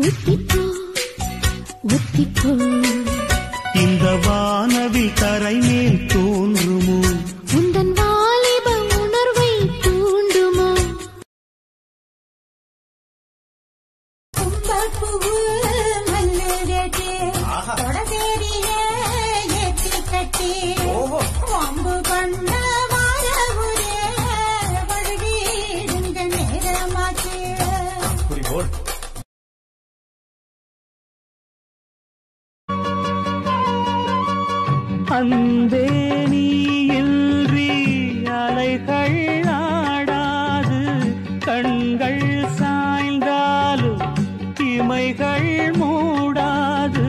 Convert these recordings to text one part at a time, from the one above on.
ஒத்திப்போ ஒத்திப்போ இந்த வானவில் தரை மேல் தோன்றுமோ? உந்தன் வாலிப உணர்வை தூண்டுமோ? கும்பப்பூவு அன்பே நீ இன்றி அலைகள் ஆடாது. கண்கள் சாய்ந்தாலும் இமைகள் மூடாது.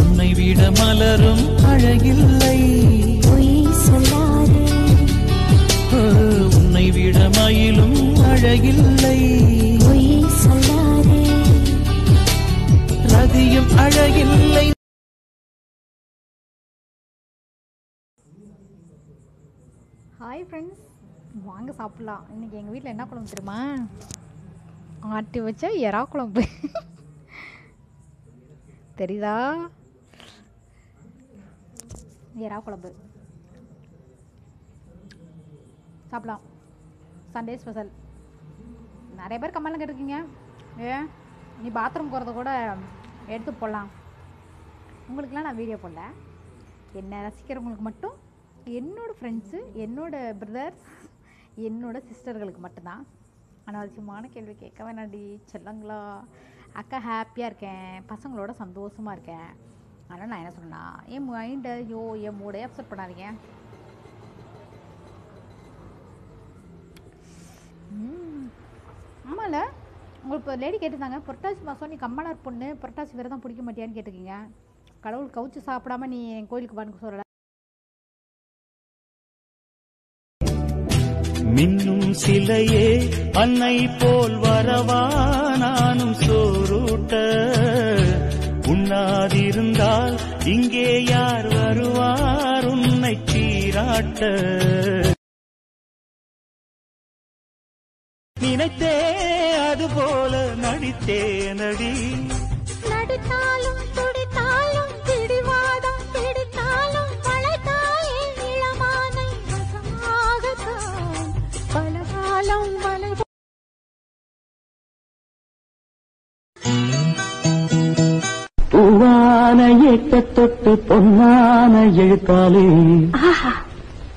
உன்னை விட மலரும் அழகில்லை. உன்னை விட மயிலும் அழகில்லை. ரதியும் அழகில்லை. ஹாய் ஃப்ரெண்ட்ஸ் வாங்க சாப்பிட்லாம். இன்றைக்கி எங்கள் வீட்டில் என்ன குழம்பு தெரியுமா? ஆட்டி வச்ச எறா குழம்பு. தெரியுதா? எறா குழம்பு. சாப்பிடலாம். சண்டே ஸ்பெஷல் நிறைய பேர் கம்மலங்க கேட்டிருக்கீங்க. ஏ நீ பாத்ரூம் போகிறத கூட எடுத்து போடலாம். உங்களுக்கெலாம் நான் வீடியோ போடல. என்னை ரசிக்கிறவங்களுக்கு மட்டும் என்னோடய ஃப்ரெண்ட்ஸு என்னோடய பிரதர்ஸ் என்னோட சிஸ்டர்களுக்கு மட்டும்தான். அனாவசியமான கேள்வி கேட்க வேணாடி செல்லங்களா? அக்கா ஹாப்பியாக இருக்கேன். பசங்களோட சந்தோஷமாக இருக்கேன். அதனால் நான் என்ன சொன்னேன்னா என் மைண்டை ஐயோ என் மூடே அப்செட் பண்ணாதீங்க. ஆமாம்ல உங்களுக்கு இப்போ லேடி கேட்டிருந்தாங்க புரட்டாசி மாதம் நீ கம்மனார் பொண்ணு புரட்டாசி விரதம் பிடிக்க மாட்டியான்னு கேட்டிருக்கீங்க. கடவுள் கவுச்சு சாப்பிடாம நீ என் கோயிலுக்கு வான்னு சொல்லலை. மின்னும் சிலையே அன்னை போல் வரவா நானும் சோரூட்ட. உண்ணாதிருந்தால் இங்கே யார் வருவார் உன்னை சீராட்ட. நினைத்தே அது போல நடித்தேனடி. நடித்தாலும் துடித்தாலும் பிடிவாதம் பிடித்தாலும் வளைத்தாயே இளமானை வசமாகத்தான் பலகாலம் வலை பூவான எட்ட தொட்டு பொன்னான எழுத்தாலே. ஆஹா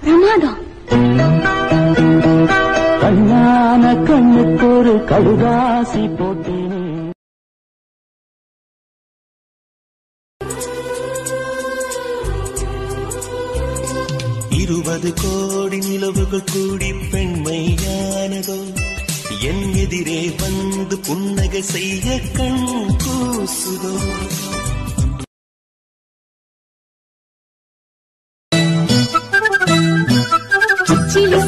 பிரமாதம். கடுதாசி போட்டேனே. இருபது கோடி நிலவுகள் கூடி பெண்மையானதோ என் எதிரே வந்து புன்னகை செய்ய கண் கூசுதோ. சிலி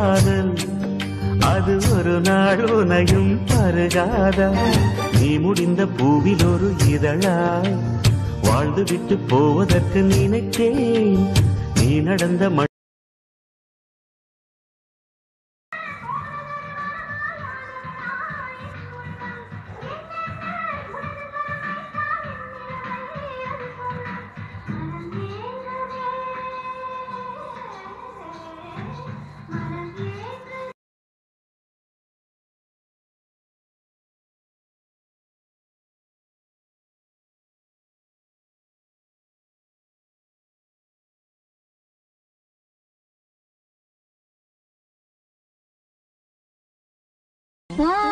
காதல். அது ஒரு நாள் உனையும் பருகாத நீ முடிந்த பூவில் ஒரு இதழாய். வாழ்ந்து விட்டு போவதற்கு நினைத்தேன். நீ நடந்த わー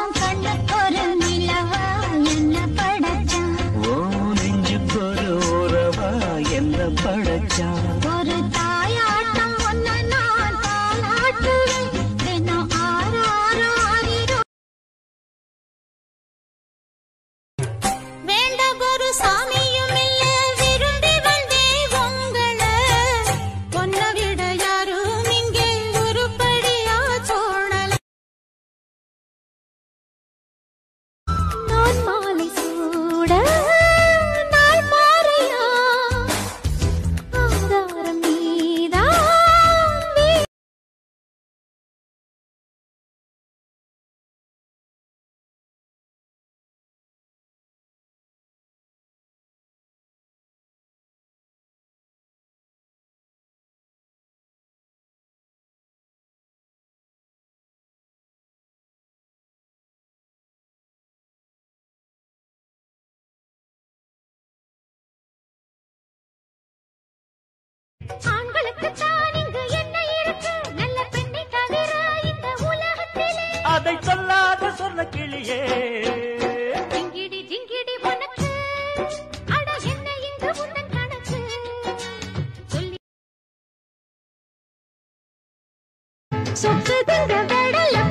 அதை சொல்லாத சொல்ல கிளியே. ஜிங்கிடி ஜிங்கிடி உனக்கு. அட என்ன இங்கு உந்தன் கணக்கு? சொல்லி சொக்குதுங்க வெடலுக்குள்ள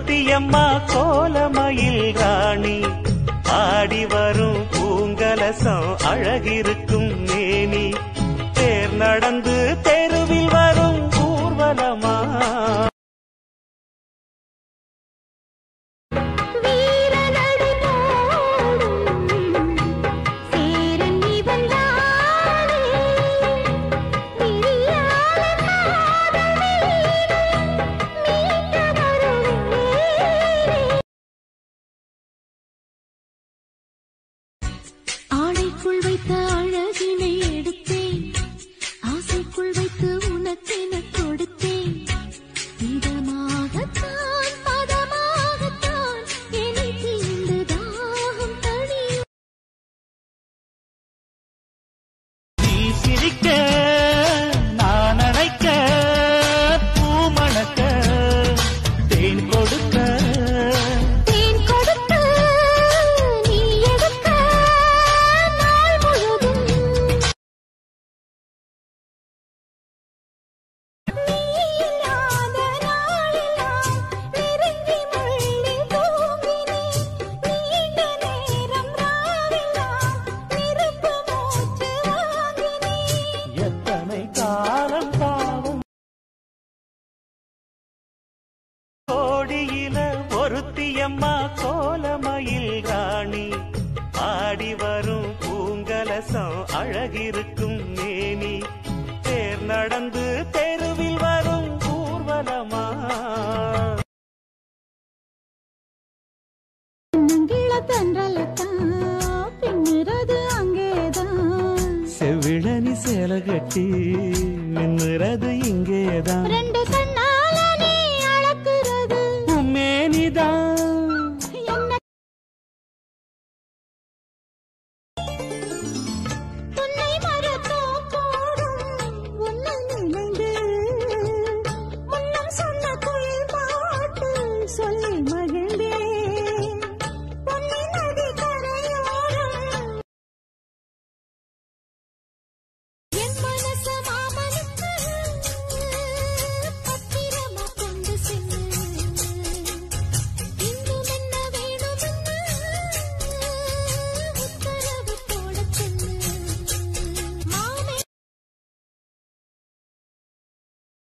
ஒருத்தியம்மா கோலமயில் ராணி. ஆடி வரும் பூங்கலசம் அழகிருக்கும் மேனி. தேர் நடந்து தெருவில் வரும் ஊர்வலமா? வைத்த ஒருத்தியம்மா கோலமயில் ராணி. ஆடி வரும் பூங்கலசம் அழகிருக்கும் மேனி. தேர் நடந்து தெருவில் வரும் ஊர்வலமா. செவிழனி சேல கட்டி மின்னுறது இங்கேதான்.